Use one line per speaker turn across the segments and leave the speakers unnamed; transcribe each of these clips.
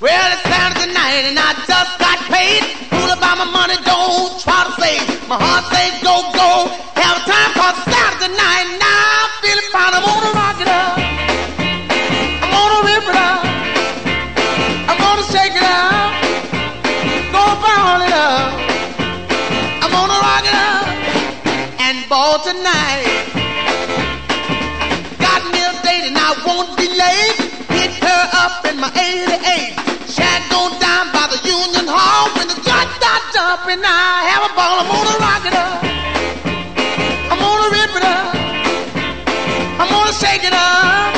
Well, it's Saturday night and I just got paid. Fool about my money, don't try to save. My heart says go, go. Have a time called Saturday night and I'm feeling fine. I'm gonna rock it up. I'm gonna rip it up. I'm gonna shake it up. Gonna ball it up. I'm gonna rock it up and ball tonight. Got me a date and I won't be late. Hit her up in my 88. Starts jumping. I have a ball. I'm gonna rock it up. I'm gonna rip it up. I'm gonna shake it up.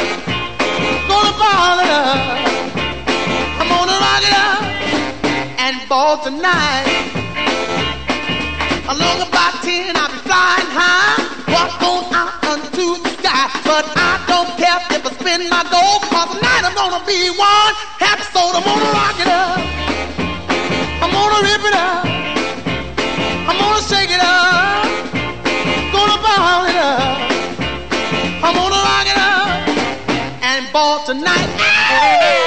Gonna ball it up. I'm gonna rock it up and ball tonight. Along about ten, I'll be flying high. Walk on out unto the sky. But I don't care if I spend my gold. Cause tonight I'm gonna be one happy soul. I'm gonna rock it up. I'm gonna rip it up. Shake it up. Gonna ball it up. I'm gonna rock it up and ball tonight.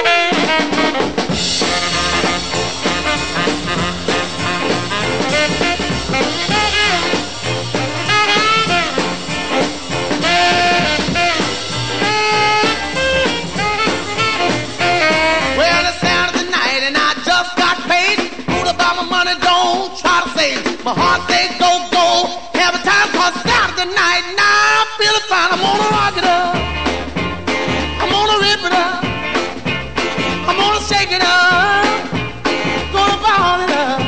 My heart says go, go. Have a time called Saturday night. Now I'm feeling fine. I'm gonna rock it up. I'm gonna rip it up. I'm gonna shake it up. Gonna ball it up.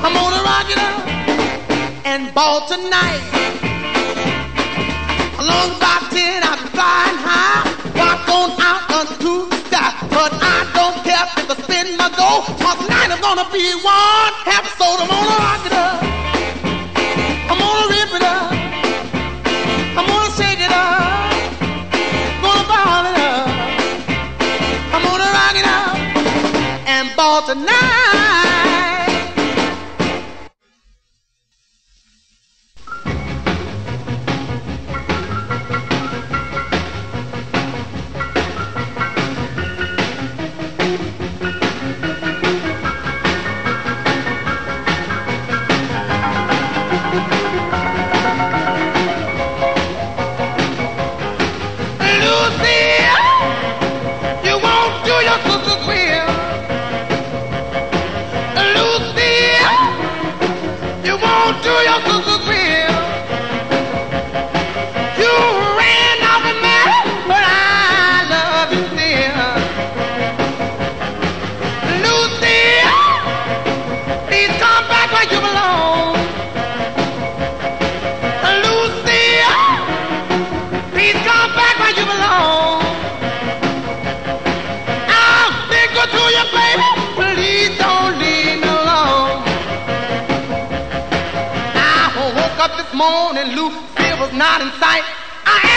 I'm gonna rock it up and ball tonight. Along about ten, I'll be flying high. Walk on out unto the sky. But I don't care if I spend my gold. Cause tonight I'm gonna be one happy soul. I'm gonna up.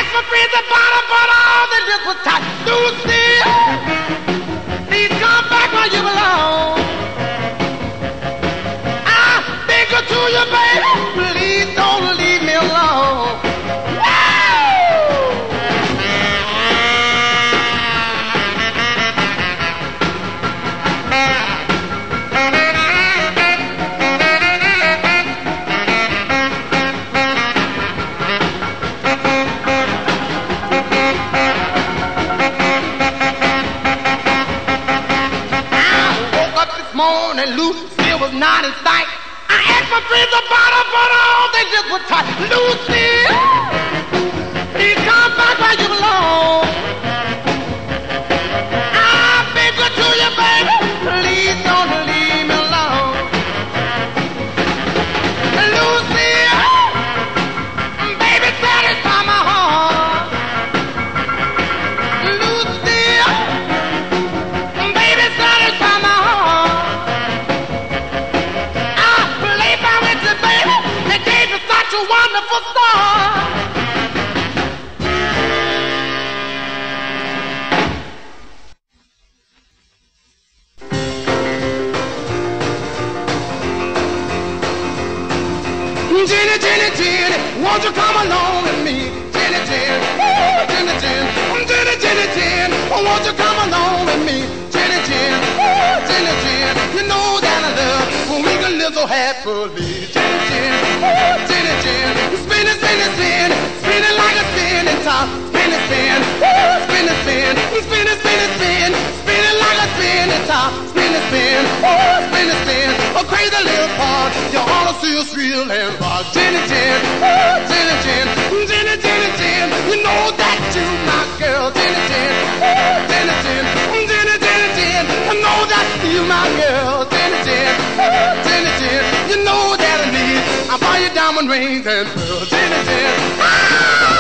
Asked my friends about her, but all did was tight. Lucille, they just was tight. Lucille, Spin, oh spinning, spin, a crazy little part. Your heart feels real and rock. Jenny Jen, oh Jenny Jen, Jenny, Jenny, Jen, you know that you my girl. Jenny Jen, oh Jenny Jen, Jenny, Jenny, Jen, I know that you my girl. Jenny Jen, oh Jenny Jen, you know that I need. I buy you diamond rings and pearls. Jenny Jen. Jenny,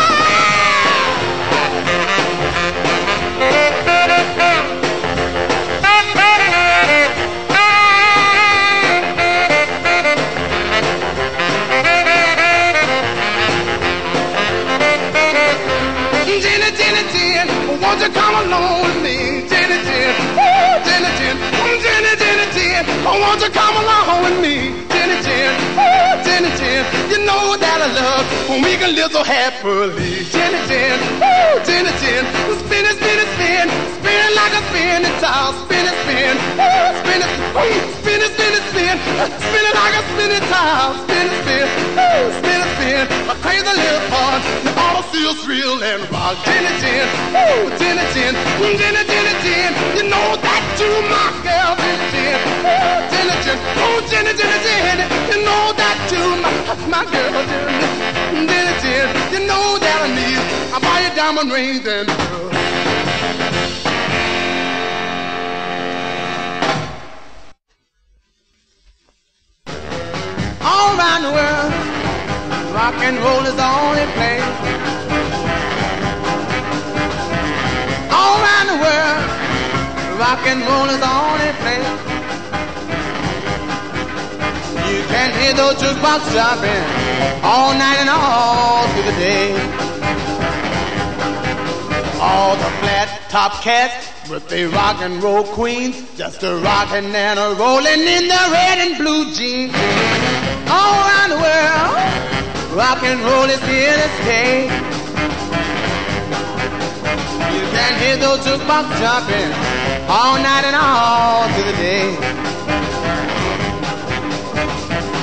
you come along with me? Jenny, Jen, oh, Jenny, Jen, Jenny, Jenny, Jen, oh, won't you come along with me? Jenny, Jen, oh, Jenny, Jen, you know that I love when we can live so happily. Jenny, Jen, oh, Jenny, Jen, spin it, spin it, spin, spin like a spinning top, spin it, spin, oh, spin it, oh, spin it, spin it, spin, spin it like a spinning top, spin spin, oh, spin spin, a crazy little part, the auto feels real and rock. Jenny, Jen, oh, Jenny, Jen, Jenny, Jenny, Jen, you know that you my girl, Jenny, Jen, oh, Jenny, Jen, oh, Jenny, Jenny, Jen, you know that you my, my girl, Jenny, Jenny, Jen, you know that I need, I buy you diamond rings and pearls. Uh, All around the world, rock and roll is the only place. All around the world, rock and roll is the only place. You can hear those jukebox jumping all night and all through the day. All the flat top cats with the rock and roll queens, just a rockin' and a rollin' in the red and blue jeans. All around the world, rock and roll is here to stay. You can hear those jukebox jumping all night and all through the day.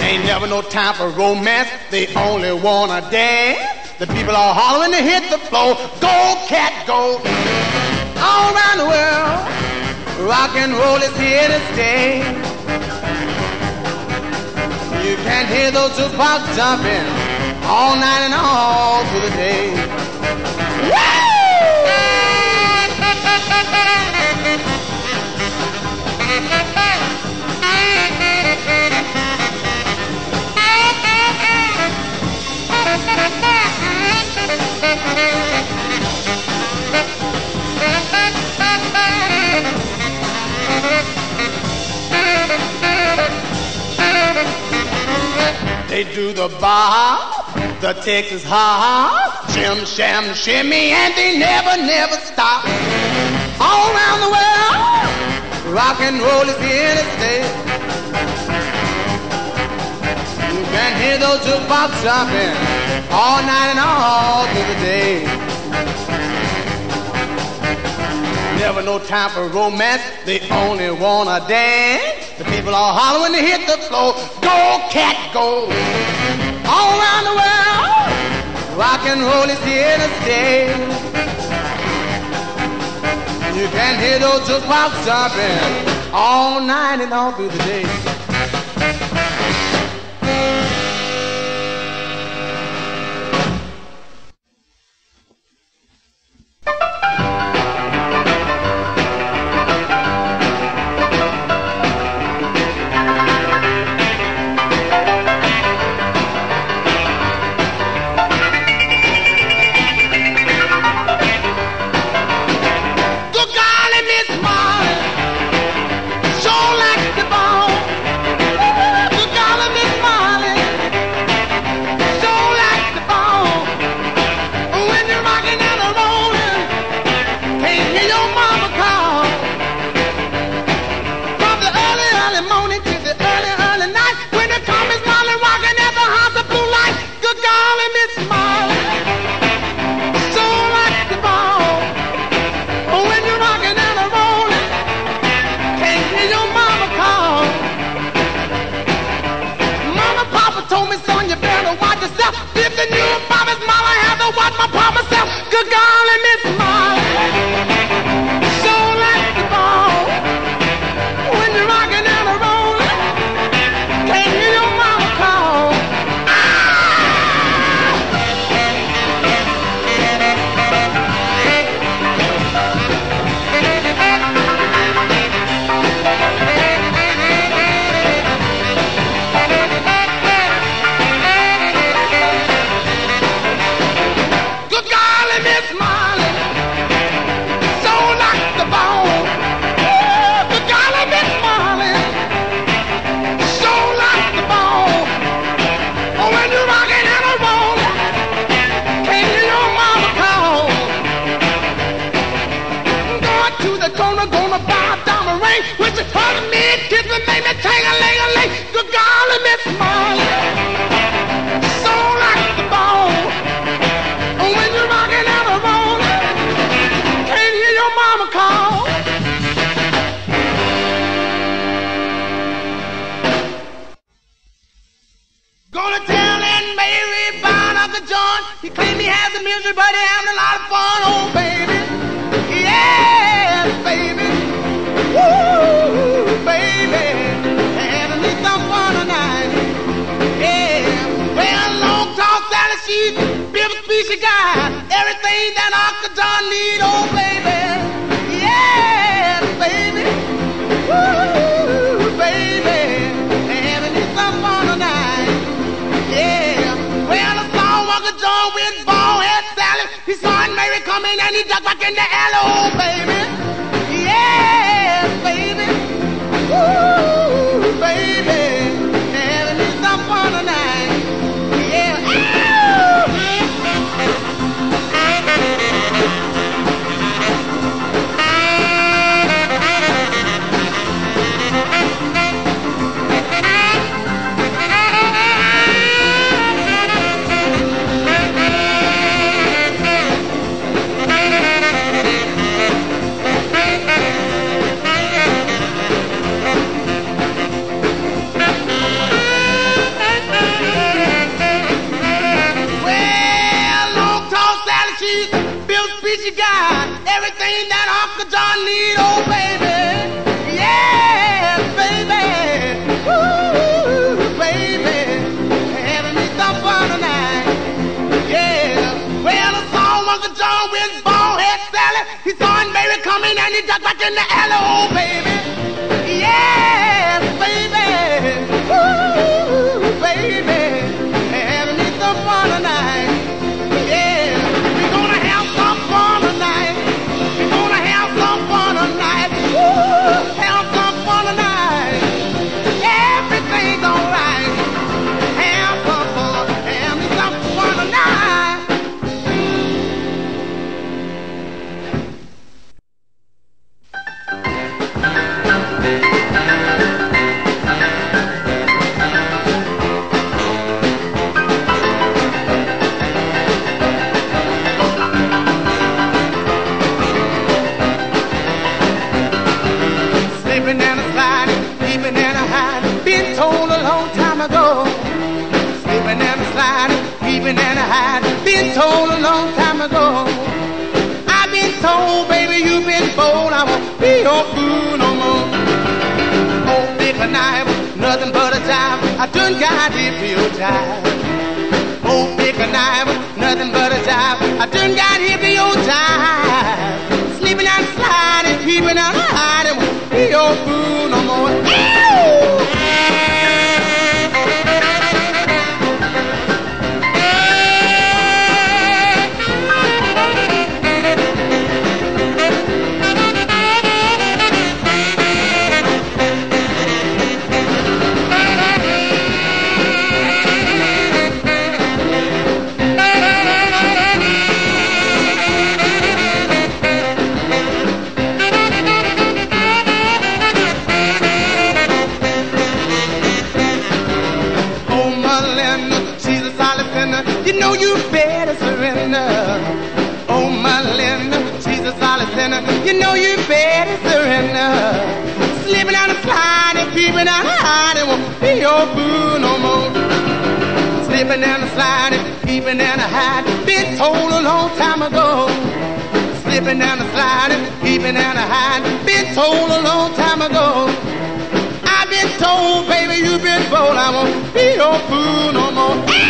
Ain't never no time for romance, they only wanna dance. The people are hollering to hit the floor, go cat go. All around the world, rock and roll is here to stay. You can hear those jukebox jumping all night and all through the day. They do the bar, the Texas hop, shim, sham, shimmy, and they never, never stop. All around the world, rock and roll is here to stay. You can hear those jukebox jumping all night and all through the day. Never no time for romance, they only wanna dance. The people are hollering to hit the floor, go cat go. All around the world, rock and roll is here to stay. You can hear those jukebox jumping all night and all through the day. Hello! Uncle John with bald head Sally. He saw Mary baby coming and he ducked like in the alley, oh baby. Yeah. I've been told a long time ago. I've been told, baby, you've been bold. I won't be your fool no more. Oh, big knife, nothing but a jive. I done got it real jive. Oh, big knife, nothing but a jive. I done got it your jive. Sleeping outside and keeping out, I won't be your fool. slipping and a sliding, peeping and a hiding. Been told a long time ago. Slipping and a sliding, peeping and a hiding. Been told a long time ago. I've been told, baby, you've been bold. I won't be your fool no more.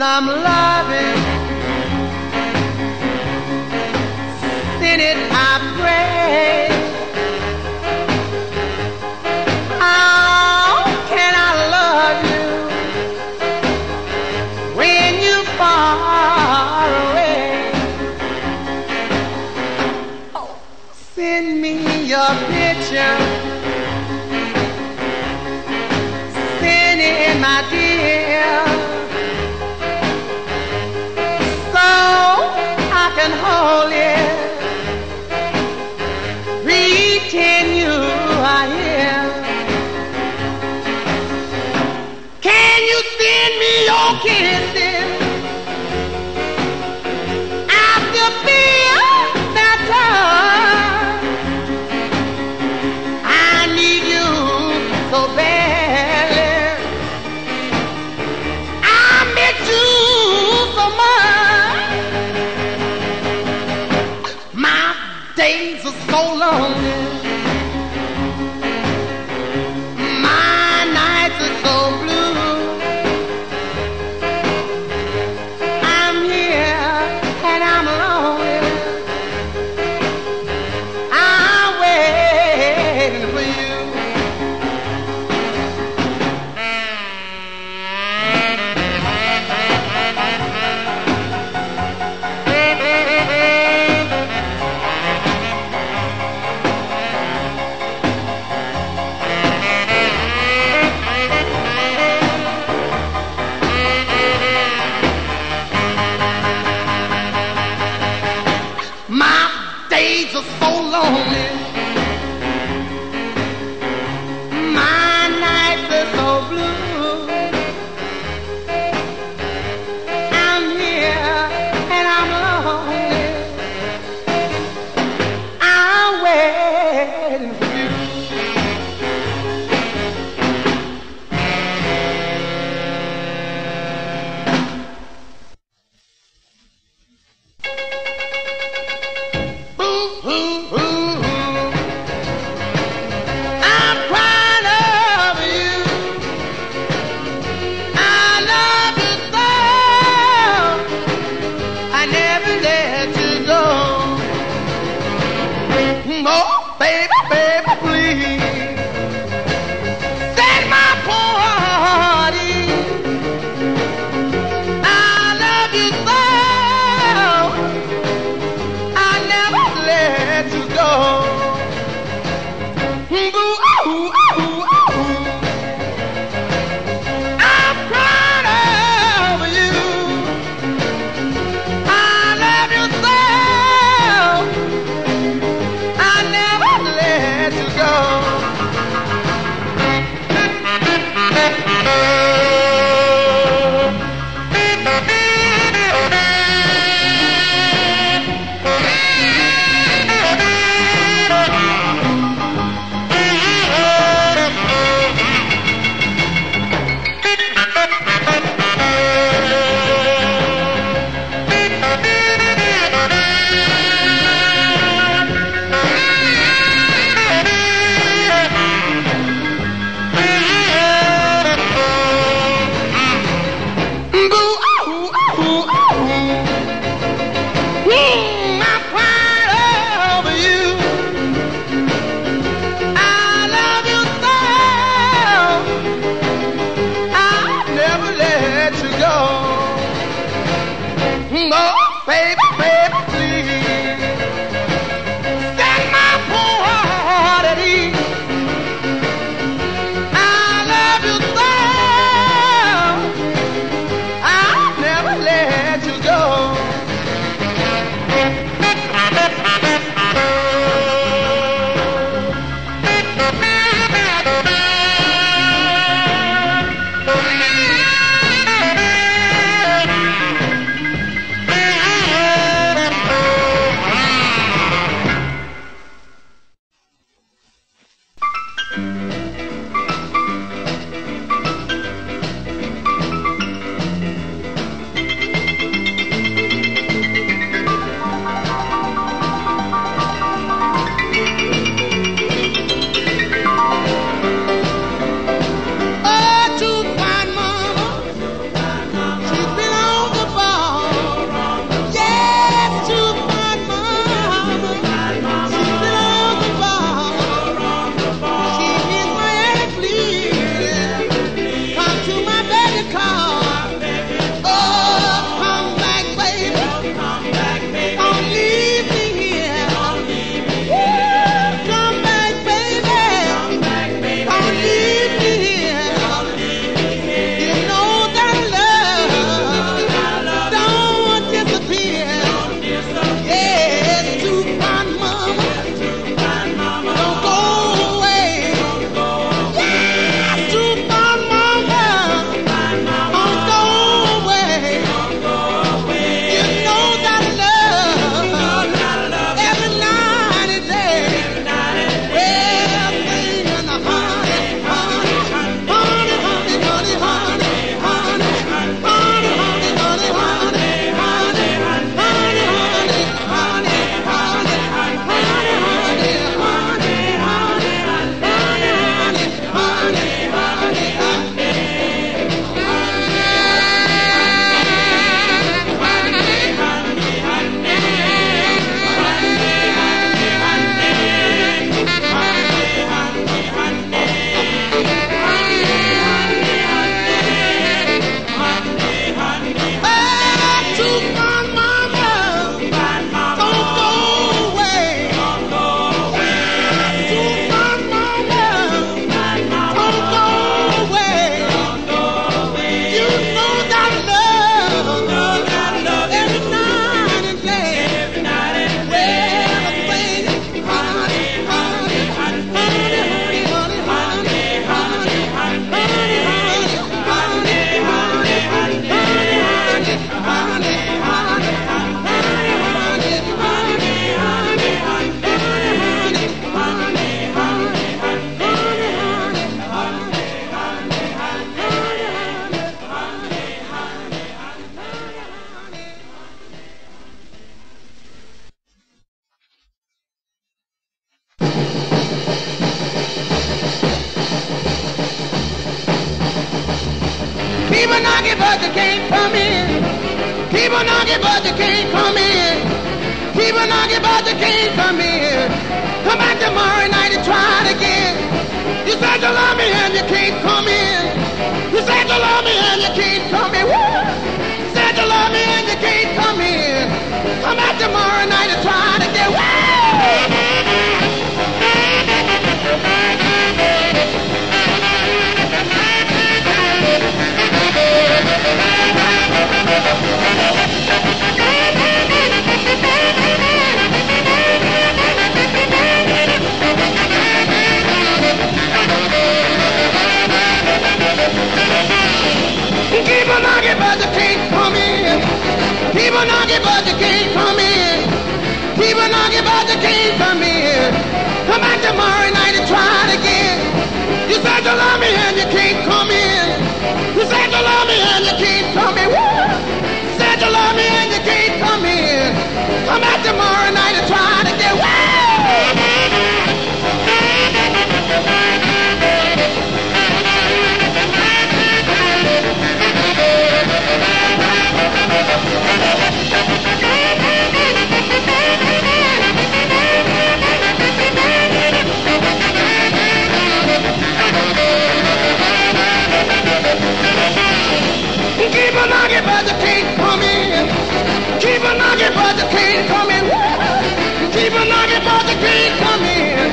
I'm loving. Keep on knocking, but you can't come in. Keep on knocking, but you can't come in. Keep on knocking, but you can't come in. Come back tomorrow night and try again. You said you love me and you can't come in. You said you love me and you can't tomorrow night and try it again. Keep on knocking, but you can't knocking, but can't come in. Keep on knocking, but can't come in.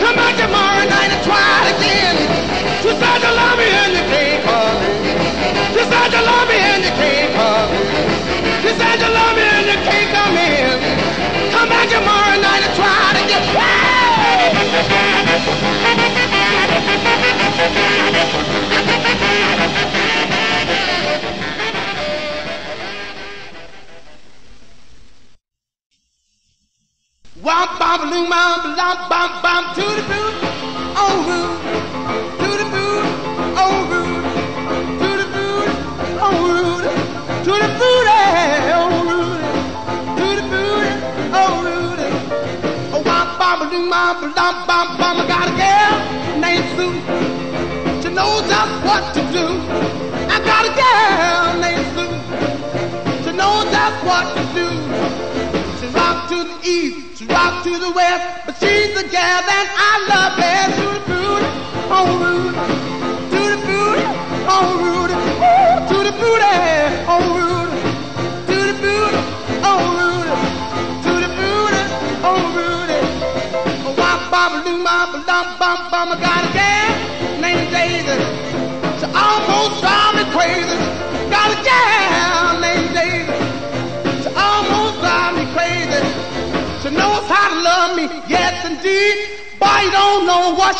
Come back tomorrow night and try it again. Said you love me and you can't in. You said you love me and you can't in. You said you love me and can't come in. Come back tomorrow night and try it again. Womp bom bom bom bom to the boot, oh root, to the boot, oh root, to the boot, oh root, to the boot, oh root, to the boot, oh root. Oh bom loom bom bom bom bom. I got a girl named Sue. She knows just what to do. I got a girl named Sue. She knows just what to do. Rock to the west, but she's the gal that I love best. To the booty, on Rudy, to the booty, on Rudy, Ooh, to the booty,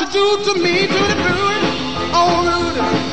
she do to me. To the booty, oh Rudy.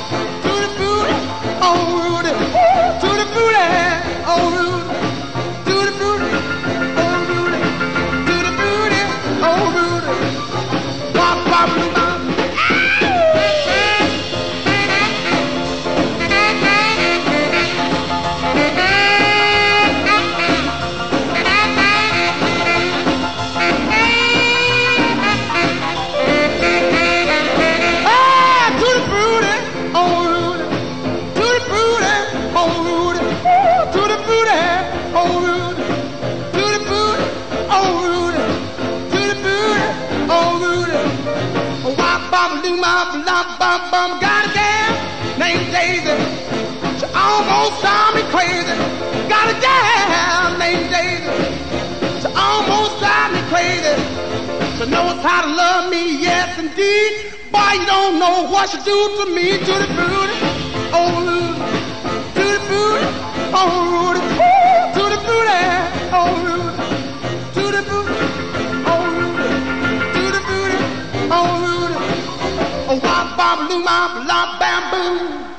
Bum, bum. Got a gal named Daisy. She almost drive me crazy. Got a gal named Daisy. She almost drive me crazy. She knows how to love me, yes indeed. Boy, you don't know what she do to me. To the booty, oh Rudy. To the booty, oh Rudy. Ooh, to the booty, oh Rudy. bop, loom, blah, bamboo.